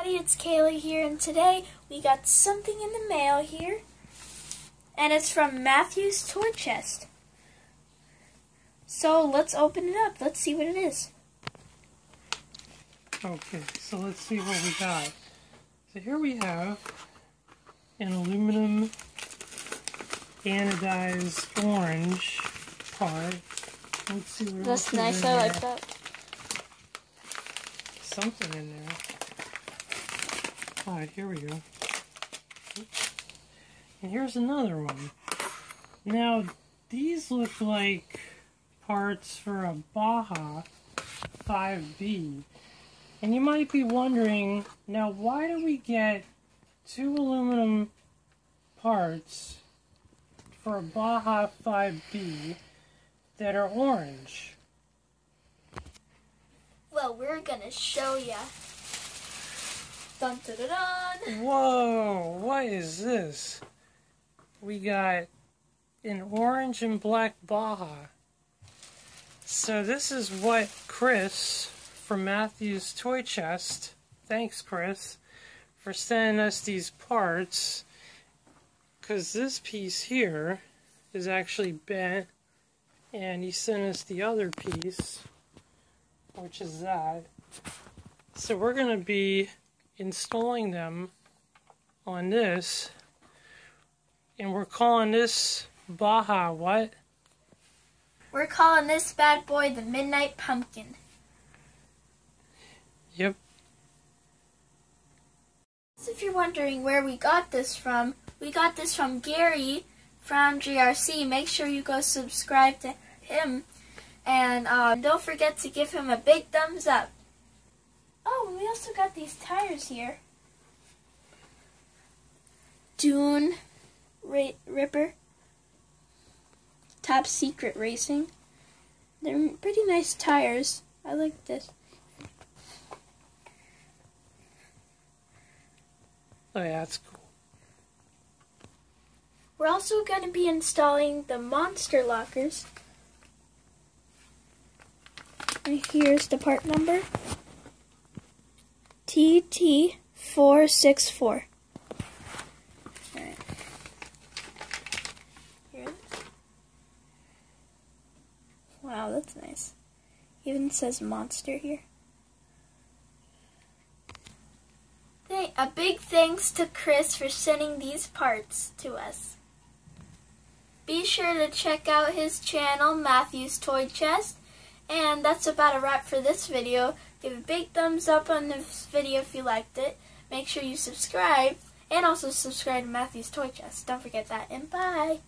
everybody, it's Kayla here, and today we got something in the mail here, and it's from Matthew's Toy Chest. So let's open it up. Let's see what it is. Okay, so let's see what we got. So here we have an aluminum anodized orange part. Let's see what That's nice. I like that. Something in there. Alright, here we go. And here's another one. Now, these look like parts for a Baja 5B. And you might be wondering, now why do we get two aluminum parts for a Baja 5B that are orange? Well, we're gonna show ya. Dun dun dun dun. Whoa, what is this? We got an orange and black Baja. So this is what Chris from Matthew's Toy Chest, thanks Chris, for sending us these parts. Because this piece here is actually bent, and he sent us the other piece, which is that. So we're going to be installing them on this and we're calling this Baja what? We're calling this bad boy the Midnight Pumpkin. Yep. So if you're wondering where we got this from, we got this from Gary from GRC. Make sure you go subscribe to him. And um, don't forget to give him a big thumbs up. Oh, we also got these tires here. Dune Ra- Ripper. Top Secret Racing. They're pretty nice tires. I like this. Oh yeah, that's cool. We're also going to be installing the monster lockers. And here's the part number. TT464. Alright. Here it is. Wow, that's nice. Even says monster here. Hey, a big thanks to Chris for sending these parts to us. Be sure to check out his channel, Matthew's Toy Chest. And that's about a wrap for this video. Give a big thumbs up on this video if you liked it. Make sure you subscribe. And also subscribe to Matthew's Toy Chest. Don't forget that. And bye.